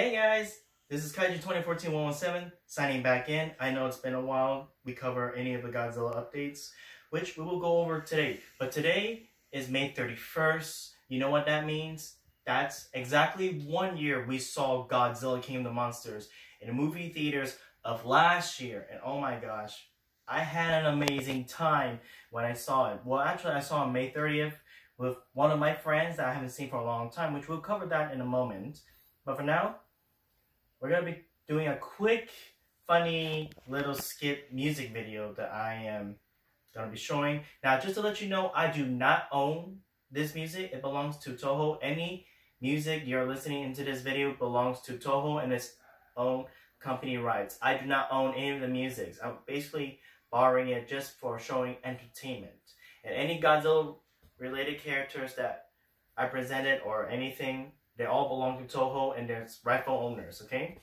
Hey guys, this is Kaiju 2014-117 signing back in. I know it's been a while we cover any of the Godzilla updates, which we will go over today. But today is May 31st. You know what that means? That's exactly one year we saw Godzilla King of the Monsters in movie theaters of last year. And oh my gosh, I had an amazing time when I saw it. Well, actually, I saw it on May 30th with one of my friends that I haven't seen for a long time, which we'll cover that in a moment. But for now, we're going to be doing a quick, funny little skit music video that I am going to be showing. Now, just to let you know, I do not own this music. It belongs to Toho. Any music you're listening into this video belongs to Toho and its own company rights. I do not own any of the music. I'm basically borrowing it just for showing entertainment. And any Godzilla related characters that I presented or anything they all belong to Toho and their rightful owners, okay?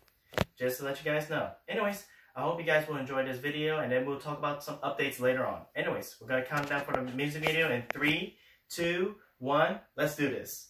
Just to let you guys know. Anyways, I hope you guys will enjoy this video and then we'll talk about some updates later on. Anyways, we're gonna count down for the music video in three, two, one, let's do this.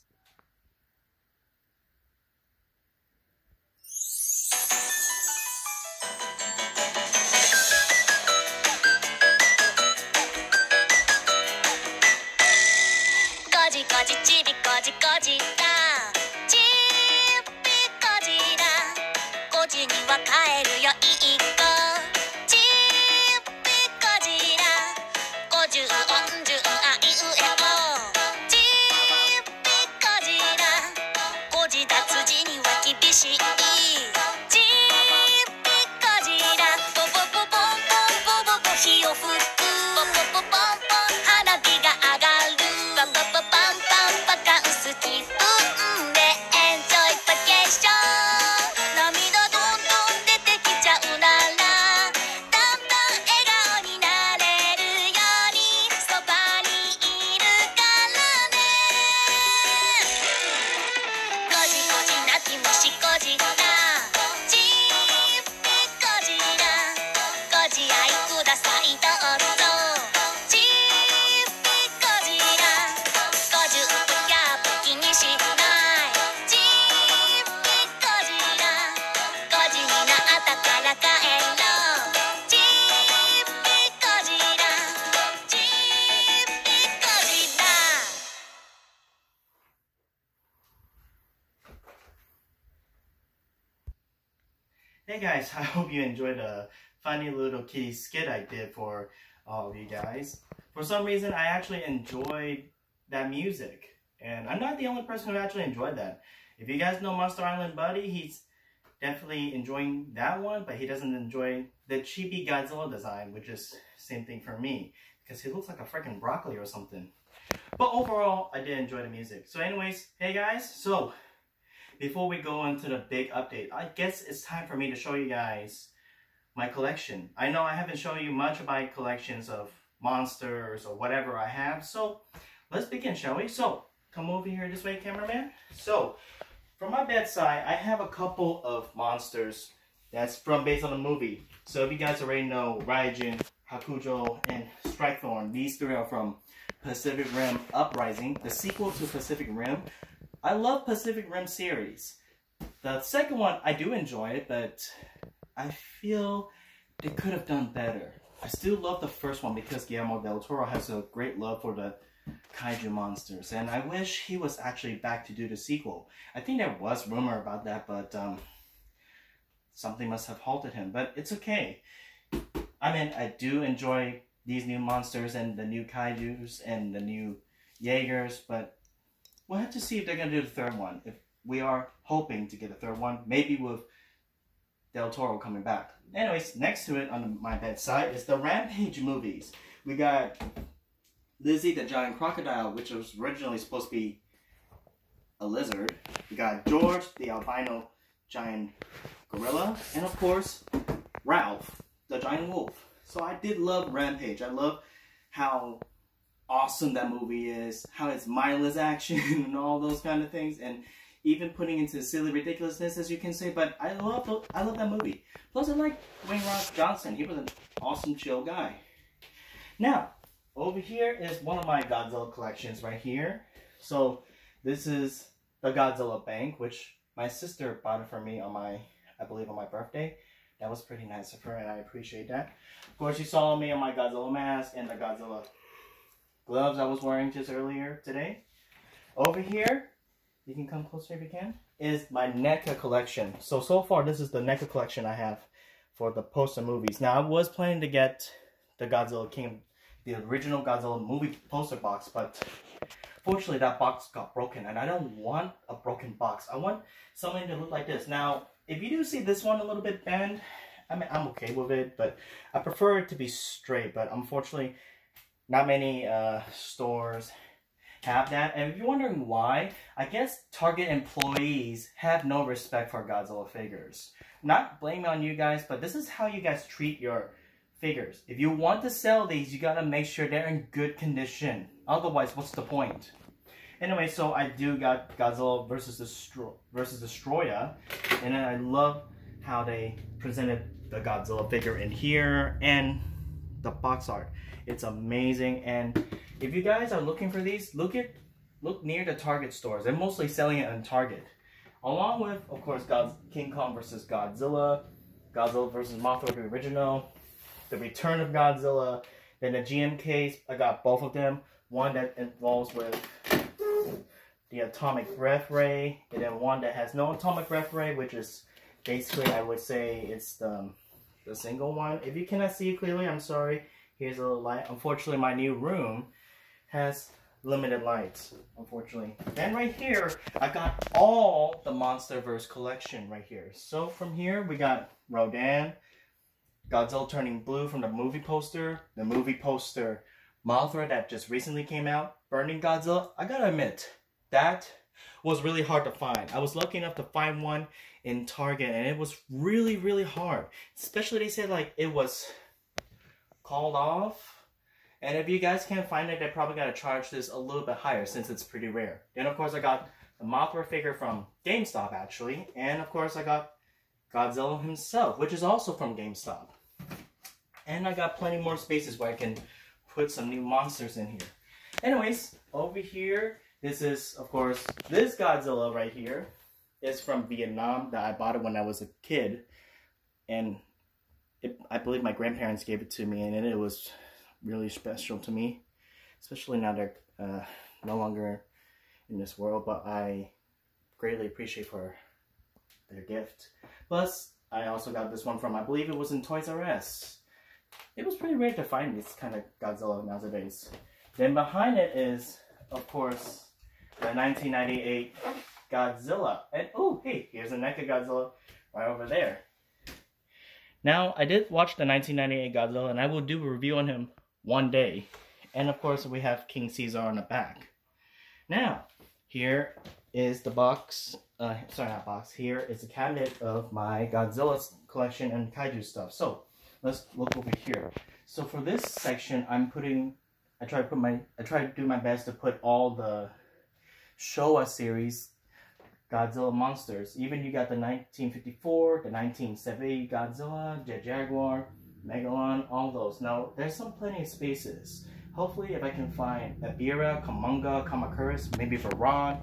I hope you enjoyed the funny little kitty skit I did for all of you guys. For some reason, I actually enjoyed that music. And I'm not the only person who actually enjoyed that. If you guys know Monster Island Buddy, he's definitely enjoying that one, but he doesn't enjoy the chibi Godzilla design, which is same thing for me. Because he looks like a freaking broccoli or something. But overall, I did enjoy the music. So anyways, hey guys, so before we go into the big update, I guess it's time for me to show you guys my collection. I know I haven't shown you much of my collections of monsters or whatever I have, so let's begin, shall we? So, come over here this way, cameraman. So, from my bedside, I have a couple of monsters that's from based on the movie. So if you guys already know Raijin, Hakuja, and Shrikethorn, these three are from Pacific Rim Uprising, the sequel to Pacific Rim. I love Pacific Rim series. The second one, I do enjoy it, but I feel they could have done better. I still love the first one because Guillermo del Toro has a great love for the kaiju monsters, and I wish he was actually back to do the sequel. I think there was rumor about that, but um, something must have halted him. But it's okay. I mean, I do enjoy these new monsters and the new kaiju's and the new Jaegers, but we'll have to see if they're gonna do the third one. If we are hoping to get a third one, maybe with Del Toro coming back. Anyways, next to it on my bedside is the Rampage movies. We got Lizzie the Giant Crocodile, which was originally supposed to be a lizard. We got George the albino giant gorilla, and of course, Ralph the giant wolf. So I did love Rampage. I love how awesome that movie is, how it's mindless action and all those kind of things, and even putting into silly ridiculousness, as you can say. But I love I love that movie. Plus, I like Wayne Ross Johnson. He was an awesome, chill guy. Now, over here is one of my Godzilla collections right here. So this is the Godzilla Bank, which My sister bought it for me on my, I believe, on my birthday. That was pretty nice of her, and I appreciate that. Of course, you saw me on my Godzilla mask and the Godzilla gloves I was wearing just earlier today. Over here, you can come closer if you can, is my NECA collection. So, so far, this is the NECA collection I have for the poster movies. Now, I was planning to get the Godzilla King, the original Godzilla movie poster box, but fortunately that box got broken, and I don't want a broken box. I want something to look like this. Now, if you do see this one a little bit bent, I mean, I'm okay with it, but I prefer it to be straight, but unfortunately, not many uh, stores have that. And if you're wondering why, I guess Target employees have no respect for Godzilla figures. Not blaming on you guys, but this is how you guys treat your figures. If you want to sell these, you gotta make sure they're in good condition. Otherwise, what's the point? Anyway, so I do got Godzilla versus Destro versus and I love how they presented the Godzilla figure in here and the box art. It's amazing, and if you guys are looking for these, look at look near the Target stores. They're mostly selling it on Target, along with, of course, God King Kong versus Godzilla, Godzilla versus Mothra the original, the Return of Godzilla. Then the GMKs, I got both of them. One that involves with the atomic breath ray, and then one that has no atomic breath ray, which is basically, I would say, it's the, the single one. If you cannot see it clearly, I'm sorry. Here's a little light. Unfortunately, my new room has limited lights, unfortunately. Then right here, I got all the MonsterVerse collection right here. So from here, we got Rodan, Godzilla turning blue from the movie poster, the movie poster Mothra that just recently came out, Burning Godzilla. I gotta admit, that was really hard to find. I was lucky enough to find one in Target and it was really, really hard. Especially they said like it was called off. And if you guys can't find it, they probably gotta charge this a little bit higher since it's pretty rare. Then of course I got the Mothra figure from GameStop actually. And of course I got Godzilla himself, which is also from GameStop. And I got plenty more spaces where I can put some new monsters in here. Anyways, over here, this is, of course, this Godzilla right here is from Vietnam that I bought it when I was a kid. And it, I believe my grandparents gave it to me and it was really special to me. Especially now they're uh, no longer in this world, but I greatly appreciate for their gift. Plus, I also got this one from, I believe it was in Toys R Us it was pretty rare to find this kind of Godzilla nowadays. Then behind it is, of course, the 1998 Godzilla. And oh, hey, here's a NECA Godzilla right over there. Now, I did watch the 1998 Godzilla, and I will do a review on him one day. And of course, we have King Caesar on the back. Now, here is the box. Uh, sorry, not box. Here is the cabinet of my Godzilla collection and kaiju stuff. So, let's look over here. So for this section, I'm putting, I try to put my, I try to do my best to put all the Showa series Godzilla monsters. Even you got the 1954, the 1970 Godzilla, Jet Jaguar, Megalon, all those. Now, there's some plenty of spaces. Hopefully, if I can find Ebirah, Kumonga, Kamacuras, maybe Varan,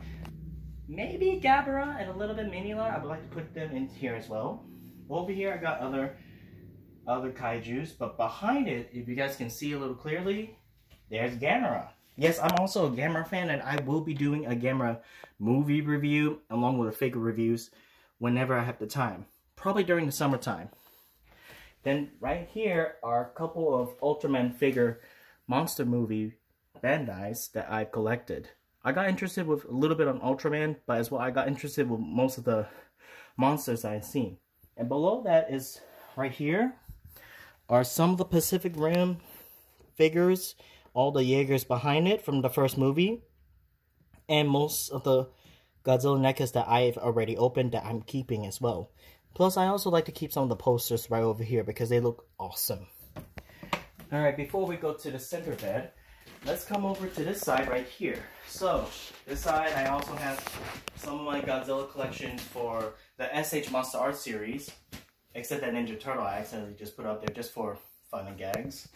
maybe Gabara, and a little bit Minilla, I would like to put them in here as well. Over here, I got other other kaijus, but behind it, if you guys can see a little clearly, there's Gamera. Yes, I'm also a Gamera fan, and I will be doing a Gamera movie review along with the figure reviews whenever I have the time. Probably during the summertime. Then right here are a couple of Ultraman figure monster movie Bandai's that I've collected. I got interested with a little bit on Ultraman, but as well I got interested with most of the monsters I've seen. And below that is right here are some of the Pacific Rim figures, all the Jaegers behind it from the first movie, and most of the Godzilla NECAs that I've already opened that I'm keeping as well. Plus, I also like to keep some of the posters right over here because they look awesome. Alright, before we go to the center bed, let's come over to this side right here. So, this side I also have some of my Godzilla collections for the SH Monster Art series. Except that Ninja Turtle I accidentally just put up there just for fun and gags.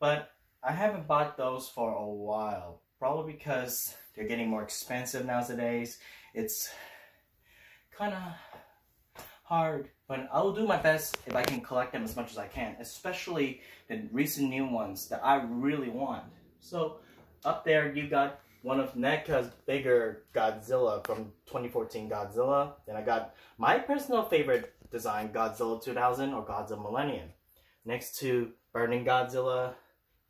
But I haven't bought those for a while. Probably because they're getting more expensive nowadays. It's kind of hard, but I'll do my best if I can collect them as much as I can, especially the recent new ones that I really want. So up there you got one of NECA's bigger Godzilla from 2014 Godzilla. Then I got my personal favorite design, Godzilla 2000 or Godzilla Millennium. Next to Burning Godzilla,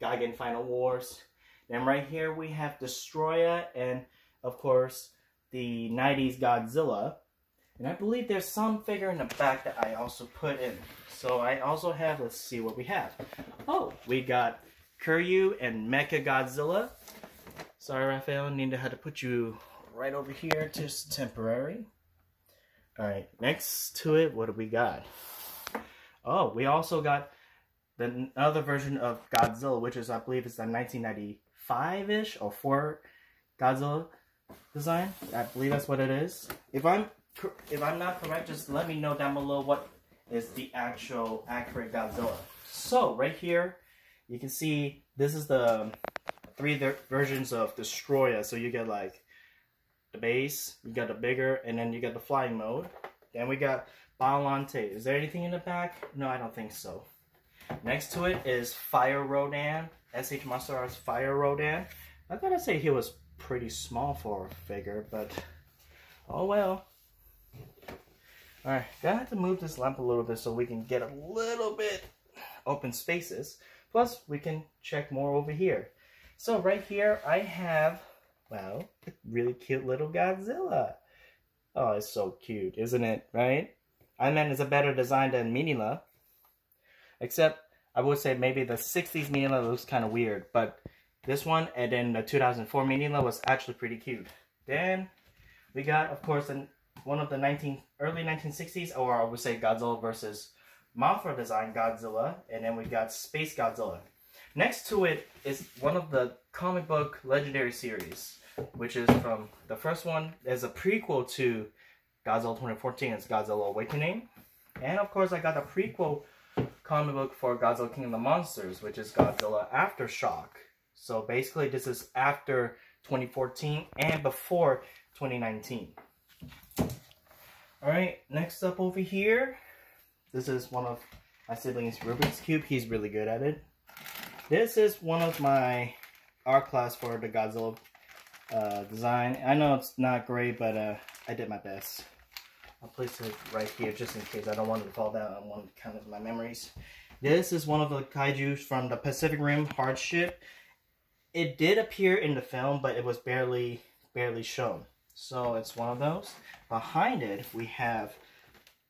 Gigan Final Wars. Then right here we have Destoroyah and of course the 90s Godzilla. And I believe there's some figure in the back that I also put in. So I also have, let's see what we have. Oh, we got Kiryu and Mecha Godzilla. Sorry, Raphael, need have to put you right over here, just temporary. Alright, next to it, what do we got? Oh, we also got the other version of Godzilla, which is, I believe, it's the 1995-ish or 4 Godzilla design. I believe that's what it is. If I'm if I'm not correct, just let me know down below what is the actual accurate Godzilla. So right here, you can see this is the three versions of Destoroyah. So you get like the base, you got the bigger, and then you got the flying mode. Then we got Biollante. Is there anything in the back? No, I don't think so. Next to it is Fire Rodan, SH Monster Arts Fire Rodan. I gotta say he was pretty small for a figure, but oh well. Alright, gotta have to move this lamp a little bit so we can get a little bit open spaces. Plus, we can check more over here. So right here, I have, well, really cute little Godzilla. Oh, it's so cute, isn't it, right? I mean, it's a better design than Minilla. Except, I would say maybe the 60s Minilla looks kind of weird, but this one and then the 2004 Minilla was actually pretty cute. Then, we got, of course, an, one of the 19 early 1960s, or I would say Godzilla versus Mothra design Godzilla, and then we got Space Godzilla. Next to it is one of the comic book legendary series, which is from the first one is a prequel to Godzilla 2014. It's Godzilla Awakening, and of course I got the prequel comic book for Godzilla King of the Monsters, which is Godzilla Aftershock. So basically, this is after 2014 and before 2019. Alright, next up over here, this is one of my siblings' Rubik's Cube. He's really good at it. This is one of my art class for the Godzilla uh, design. I know it's not great, but uh, I did my best. I'll place it right here just in case I don't want it to fall down. I want to count as my memories. This is one of the kaijus from the Pacific Rim Hardship. It did appear in the film, but it was barely barely shown. So it's one of those. Behind it, we have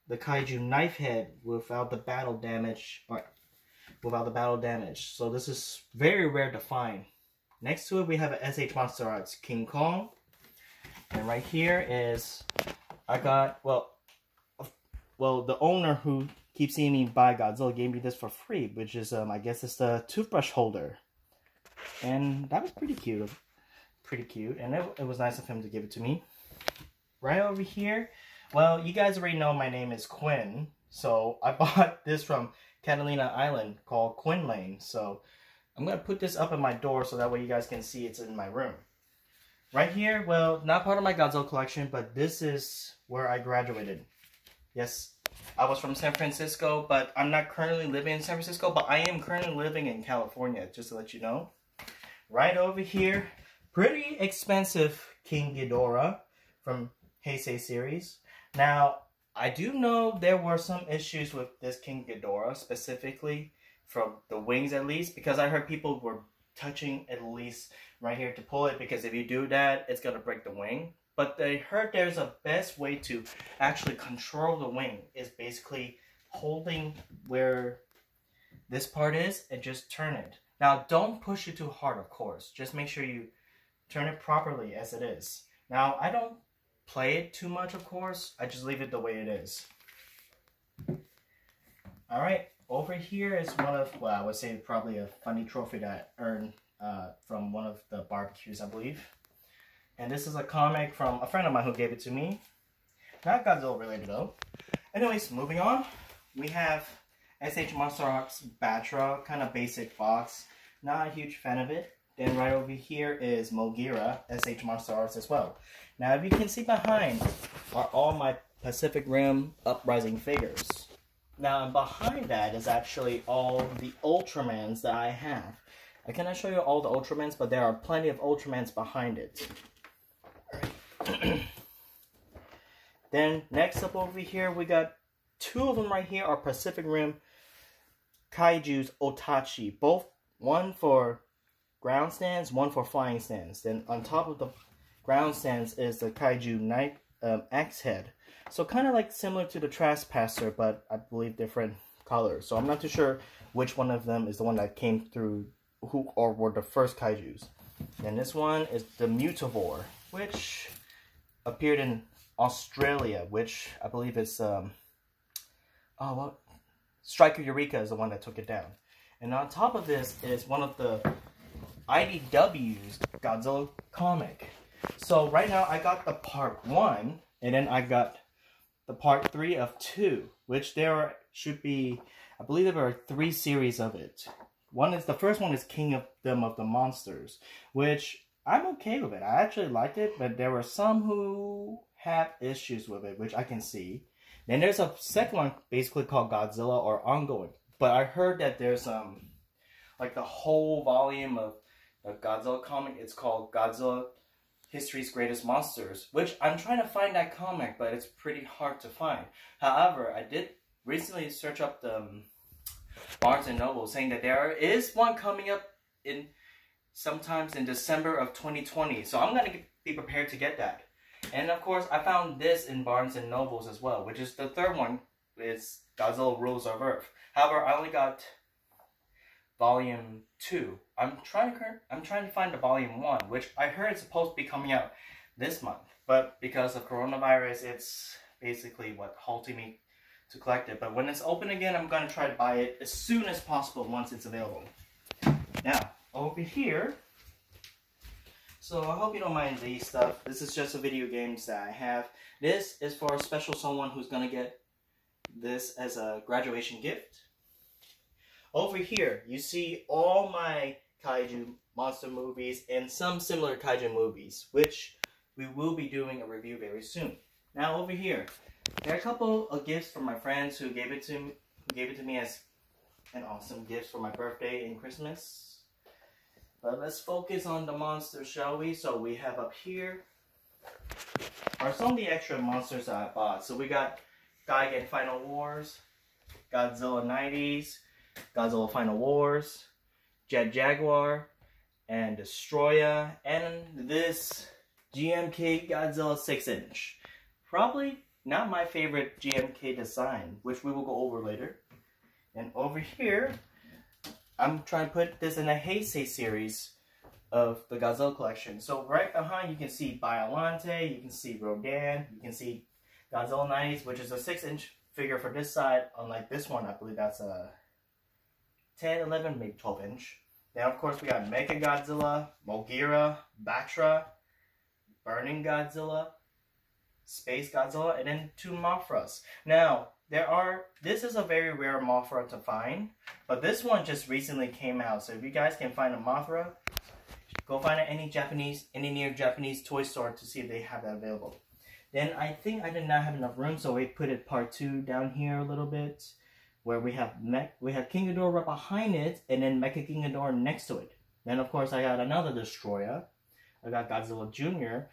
the kaiju knife head without the battle damage, or without the battle damage. So this is very rare to find. Next to it, we have an SH Monster Arts King Kong. And right here is, I got, well, well, the owner who keeps seeing me buy Godzilla gave me this for free, which is, um, I guess it's the toothbrush holder. And that was pretty cute. Pretty cute. And it, it was nice of him to give it to me. Right over here, well, you guys already know my name is Quinn. So I bought this from Catalina Island called Quinn Lane. So I'm going to put this up in my door so that way you guys can see it's in my room. Right here, well, not part of my Godzilla collection, but this is where I graduated. Yes, I was from San Francisco, but I'm not currently living in San Francisco, but I am currently living in California, just to let you know. Right over here, pretty expensive King Ghidorah from Heisei series. Now, I do know there were some issues with this King Ghidorah specifically, from the wings at least, because I heard people were touching at least right here to pull it, because if you do that, it's going to break the wing. But they heard there's a best way to actually control the wing is basically holding where this part is and just turn it. Now, don't push it too hard, of course. Just make sure you turn it properly as it is. Now, I don't play it too much, of course. I just leave it the way it is. Alright, over here is one of, well, I would say probably a funny trophy that I earned uh, from one of the barbecues, I believe. And this is a comic from a friend of mine who gave it to me. Not Godzilla related though. Anyways, moving on. We have SH Monster Arts Batra, kind of basic box. Not a huge fan of it. Then right over here is Mogira, SH Monster Arts as well. Now, if you can see behind are all my Pacific Rim Uprising figures. Now, behind that is actually all the Ultramans that I have. I cannot show you all the Ultramans, but there are plenty of Ultramans behind it. then, next up over here, we got two of them right here are Pacific Rim Kaiju's Otachi. Both, one for ground stands, one for flying stands. Then on top of the ground stands is the Kaiju Night um, Axe Head. So kind of like similar to the Trespasser, but I believe different colors. So I'm not too sure which one of them is the one that came through, who or were the first Kaijus. And this one is the Mutavore, which appeared in Australia, which I believe is um, oh what Striker Eureka is the one that took it down. And on top of this is one of the IDW's Godzilla comic. So right now I got the part one, and then I got the part three of two, which there should be, I believe there are three series of it. One is the first one is King of them of the Monsters, which I'm okay with it. I actually liked it, but there were some who had issues with it, which I can see. Then there's a second one basically called Godzilla or Ongoing. But I heard that there's um like the whole volume of the Godzilla comic. It's called Godzilla History's Greatest Monsters, which I'm trying to find that comic, but it's pretty hard to find. However, I did recently search up the um, Barnes and Noble saying that there is one coming up in sometimes in December of 2020. So I'm gonna be prepared to get that. And of course, I found this in Barnes and Nobles as well, which is the third one. It's Godzilla Rulers of Earth. However, I only got volume two. I'm trying to I'm trying to find the volume one, which I heard is supposed to be coming out this month, but because of coronavirus, it's basically what halting me to collect it. But when it's open again, I'm gonna try to buy it as soon as possible once it's available. Now over here. So I hope you don't mind these stuff. This is just a video games that I have. This is for a special someone who's gonna get this as a graduation gift. Over here, you see all my kaiju monster movies and some similar kaiju movies, which we will be doing a review very soon. Now over here, there are a couple of gifts from my friends who gave it to me, gave it to me as an awesome gift for my birthday and Christmas. But let's focus on the monsters, shall we? So we have up here are some of the extra monsters that I bought. So we got Gigan Final Wars, Godzilla 90s, Godzilla Final Wars, Jet Jaguar, and Destoroyah, and this GMK Godzilla 6 inch. Probably not my favorite GMK design, which we will go over later. And over here, I'm trying to put this in a Heisei series of the Godzilla collection. So right behind you can see Biollante, you can see Rodan, you can see Godzilla 90s, which is a 6 inch figure for this side, unlike this one, I believe that's a 10, 11, maybe 12 inch. Then, of course, we got Mecha Godzilla, Mogira, Batra, Burning Godzilla, Space Godzilla, and then two Mothras. Now, there are, this is a very rare Mothra to find, but this one just recently came out. So if you guys can find a Mothra, go find any Japanese, any near Japanese toy store to see if they have that available. Then I think I did not have enough room, so we put it part two down here a little bit where we have Mech, we have King Ghidorah right behind it, and then Mecha King Ghidorah next to it. Then of course I got another Destoroyah. I got Godzilla Jr.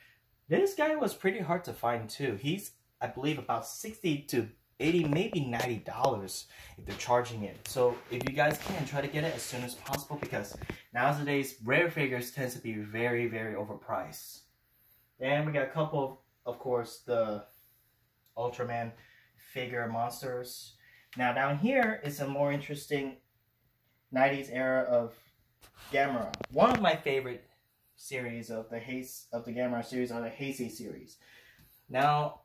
This guy was pretty hard to find too. He's I believe about sixty to eighty, maybe ninety dollars if they're charging it. So if you guys can try to get it as soon as possible because nowadays rare figures tends to be very very overpriced. Then we got a couple of, of course the Ultraman figure monsters. Now down here is a more interesting 90s era of Gamera. One of my favorite series of the Haste of the Gamera series are the Heisei series. Now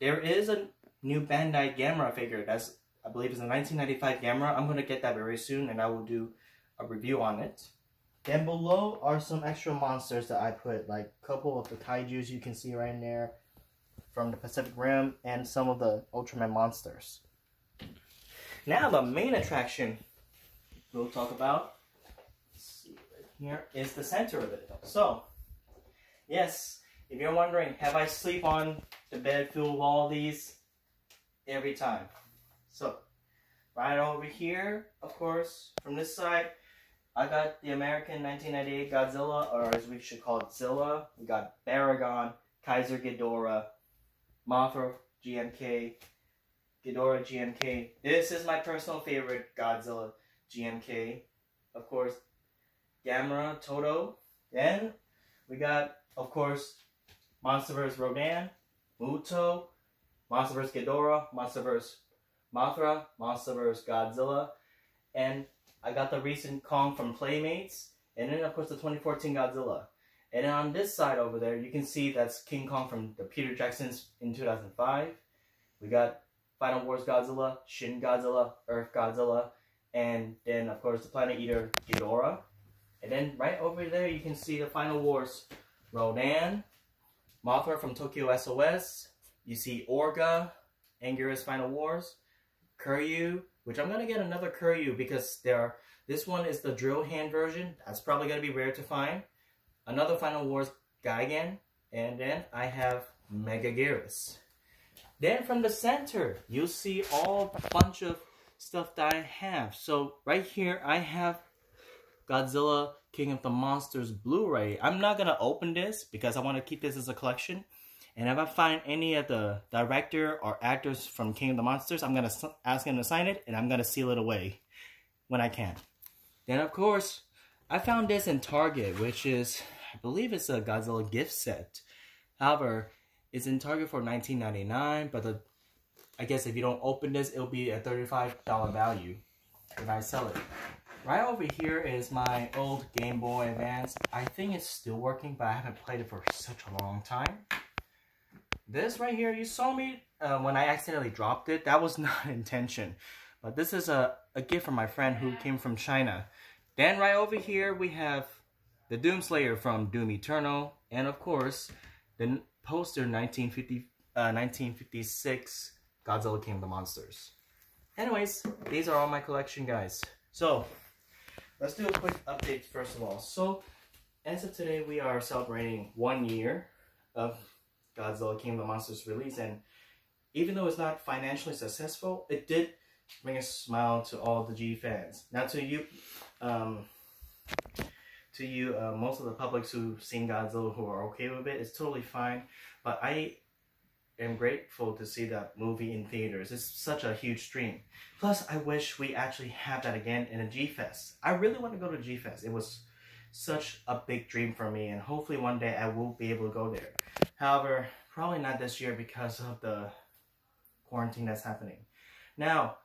there is a new Bandai Gamera figure that's I believe is a 1995 Gamera. I'm gonna get that very soon and I will do a review on it. Then below are some extra monsters that I put, like a couple of the kaijus you can see right there from the Pacific Rim and some of the Ultraman monsters. Now the main attraction we'll talk about see right here is the center of it. So, yes, if you're wondering, have I sleep on the bed filled with all these? Every time. So, right over here, of course, from this side, I got the American 1998 Godzilla, or as we should call it, Zilla. We got Baragon, Kaiser Ghidorah, Mothra GMK, Ghidorah GMK. This is my personal favorite Godzilla GMK. Of course, Gamera Toto. Then we got, of course, Monsterverse Rodan, Muto, Monsterverse Ghidorah, Monsterverse Mothra, Monsterverse Godzilla, and I got the recent Kong from Playmates, and then of course the 2014 Godzilla. And then on this side over there, you can see that's King Kong from the Peter Jackson's in 2005. We got Final Wars Godzilla, Shin Godzilla, Earth Godzilla, and then of course the Planet Eater Ghidorah. And then right over there, you can see the Final Wars Rodan, Mothra from Tokyo SOS. You see Orga, Anguirus Final Wars, Kiryu, which I'm gonna get another Kiryu because there are, this one is the drill hand version. That's probably gonna be rare to find. Another Final Wars Gigan, and then I have Mega Megaguirus. Then from the center, you'll see all bunch of stuff that I have. So right here, I have Godzilla King of the Monsters Blu-ray. I'm not gonna open this because I want to keep this as a collection. And if I find any of the director or actors from King of the Monsters, I'm gonna ask them to sign it and I'm gonna seal it away when I can. Then of course, I found this in Target, which is I believe it's a Godzilla gift set. However, it's in Target for 19.99, but the I guess if you don't open this, it'll be a $35 value if I sell it. Right over here is my old Game Boy Advance. I think it's still working, but I haven't played it for such a long time. This right here, you saw me uh, when I accidentally dropped it. That was not intention. But this is a, a gift from my friend who came from China. Then right over here, we have the Doomslayer from Doom Eternal. And of course, the poster 1950, uh, 1956 Godzilla King of the Monsters. Anyways, these are all my collection, guys. So, let's do a quick update first of all. So, as of today, we are celebrating one year of Godzilla King of the Monsters release, and even though it's not financially successful, it did bring a smile to all the G fans. Now, to you, um, to you, uh, most of the publics who've seen Godzilla who are okay with it, it's totally fine. But I am grateful to see that movie in theaters. It's such a huge dream. Plus, I wish we actually have that again in a G Fest. I really want to go to G Fest. It was such a big dream for me, and hopefully one day I will be able to go there. However, probably not this year because of the quarantine that's happening. Now,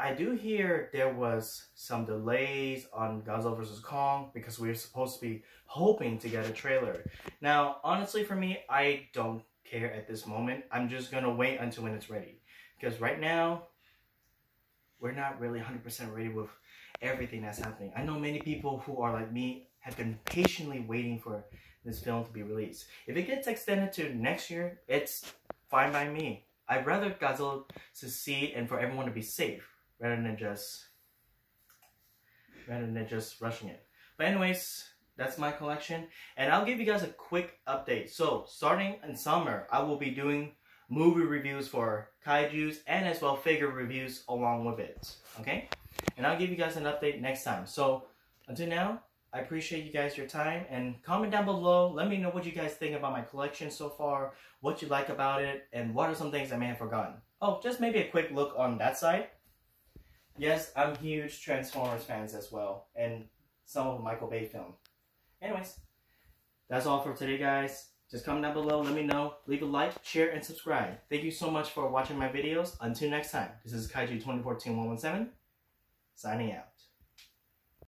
I do hear there was some delays on Godzilla vs. Kong because we were supposed to be hoping to get a trailer. Now, honestly for me, I don't care at this moment. I'm just gonna wait until when it's ready. Because right now, we're not really 100% ready with everything that's happening. I know many people who are like me have been patiently waiting for this film to be released. If it gets extended to next year, it's fine by me. I'd rather Godzilla succeed and for everyone to be safe rather than just rather than just rushing it. But anyways, that's my collection. And I'll give you guys a quick update. So starting in summer, I will be doing movie reviews for kaijus and as well figure reviews along with it. Okay? And I'll give you guys an update next time. So until now, I appreciate you guys your time and comment down below. Let me know what you guys think about my collection so far, what you like about it, and what are some things I may have forgotten. Oh, just maybe a quick look on that side. Yes, I'm huge Transformers fans as well, and some of Michael Bay film. Anyways, that's all for today, guys. Just comment down below, let me know, leave a like, share, and subscribe. Thank you so much for watching my videos. Until next time, this is Kaiju 2014 117, signing out.